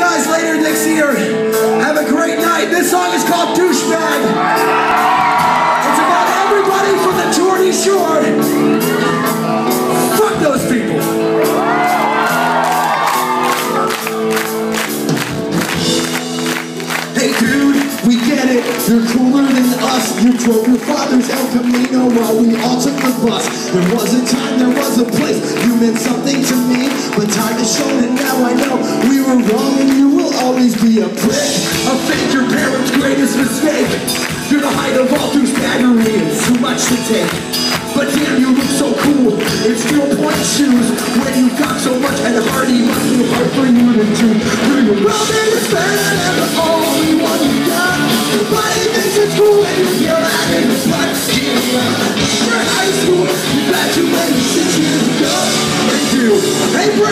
guys later next year. Have a great night. This song is called Douchebag. It's about everybody from the Geordie Shore. Fuck those people. Hey dude, we get it. You're cooler than us. You drove your father's El Camino while we all took the bus. There was a time, there was a place. You meant something to me, but time has shown and now I know we were wrong and you will always be a prick. A fake your parents' greatest mistake. You're the height of all through staggering. It's too much to take. But damn, you look so cool in steel point shoes. When you've got so much and hardy, must be hard for you to do. You're your brother, your friend, and the only one you got. But it makes it cool when you feel that in the butt. You're high school, you graduated you, hey bro,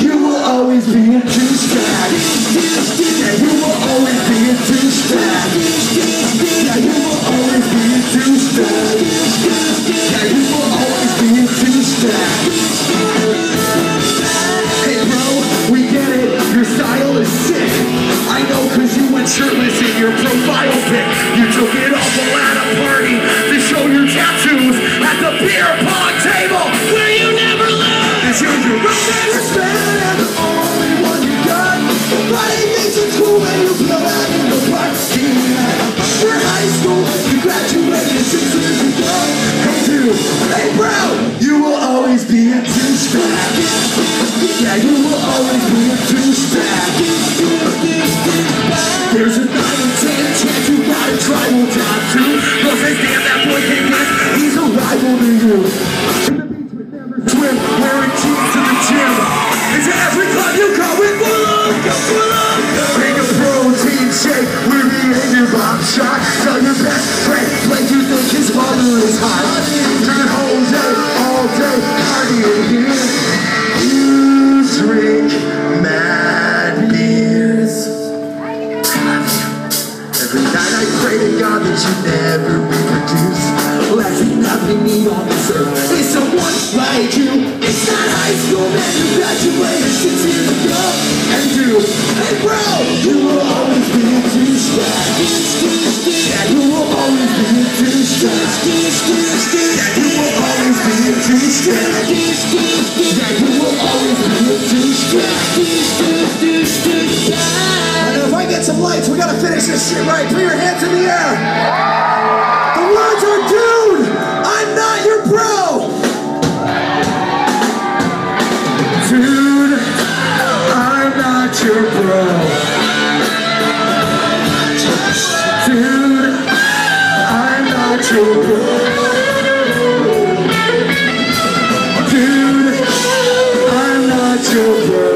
you will always be a douchebag. Yeah, you will always be a douchebag. Yeah, you will always be a douchebag. Yeah, you will always be a douchebag. Hey bro, we get it, your style is sick. I know cause you went shirtless in your profile pic. You took it bro, you will always be a douchebag. Yeah, you will always be a douchebag. There's a 9 in 10 chance you got a tribal tattoo. No says, damn, that boy can't dance. He's a rival to you. In the wearing jeans to the gym. Into every club you go of, full of. Take a protein shake with the Jäger bomb shot. Every night I pray to God that you never reproduce. Last thing that we need on this earth is someone like you. It's not high school, man. You graduated six years ago. And you, hey bro, you will always be a douchebag. Yeah, you will always be a douchebag. Yeah, you will always be a douchebag. Yeah, you will always be a douchebag. Lights, we gotta finish this shit right. Put your hands in the air. The words are, dude, I'm not your bro. Dude, I'm not your bro. Dude, I'm not your bro. Dude, I'm not your bro.